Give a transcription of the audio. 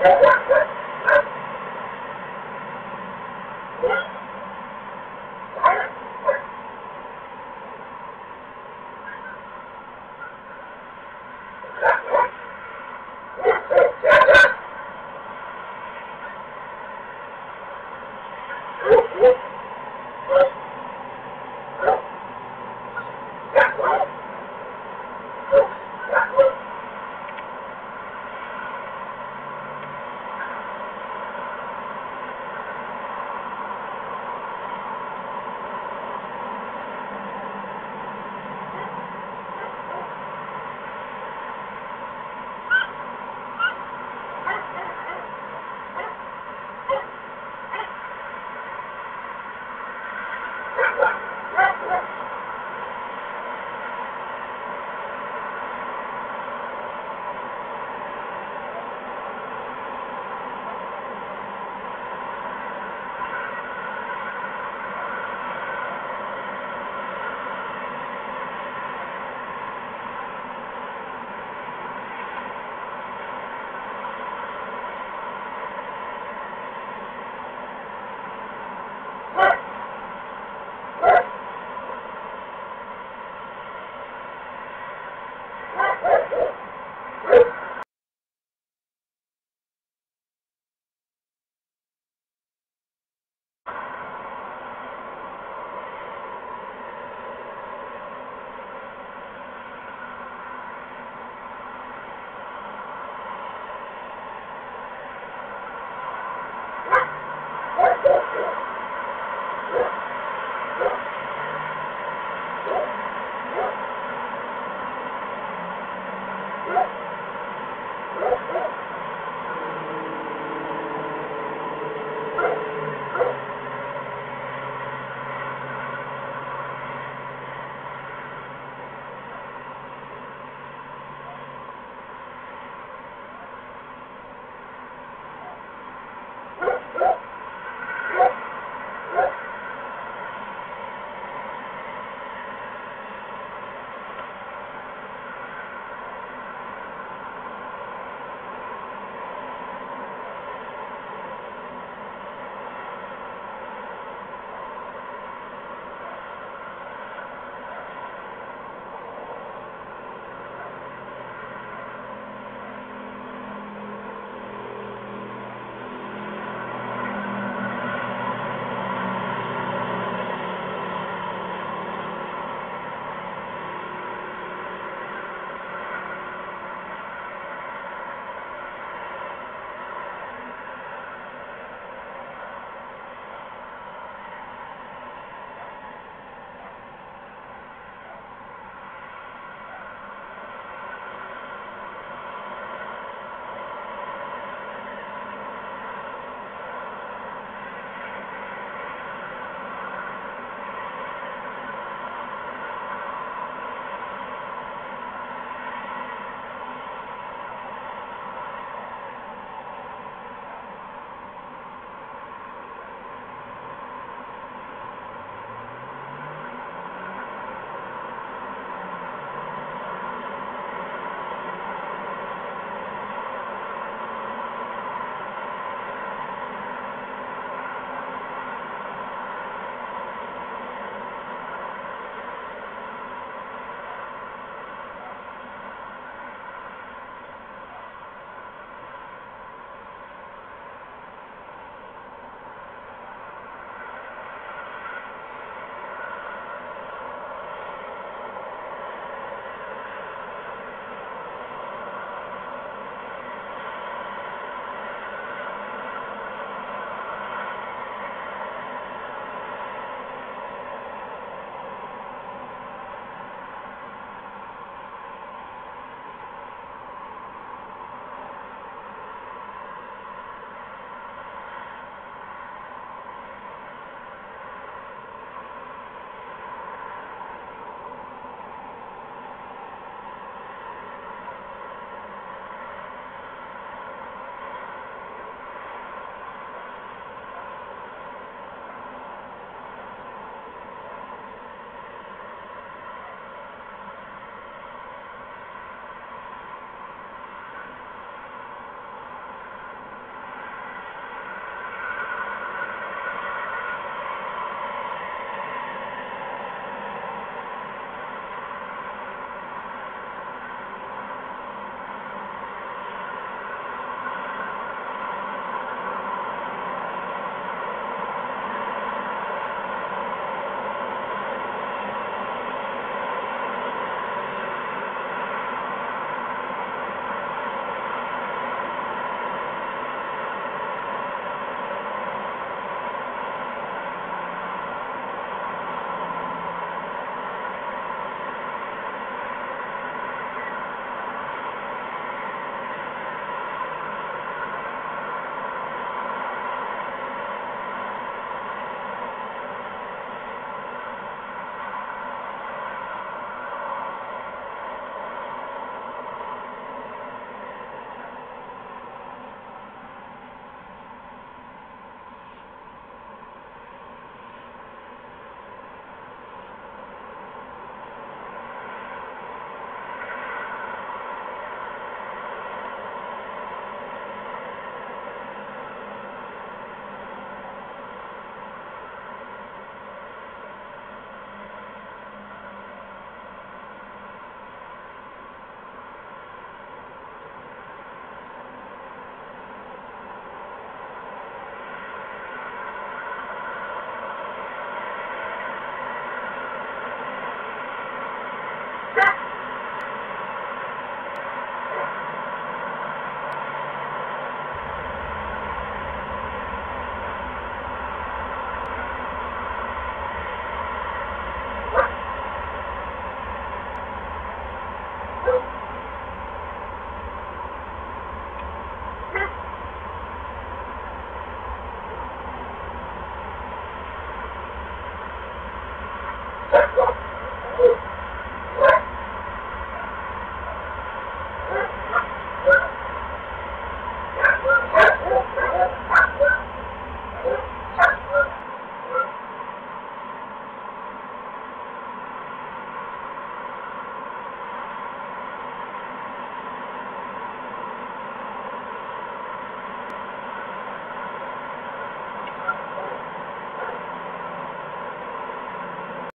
Yeah.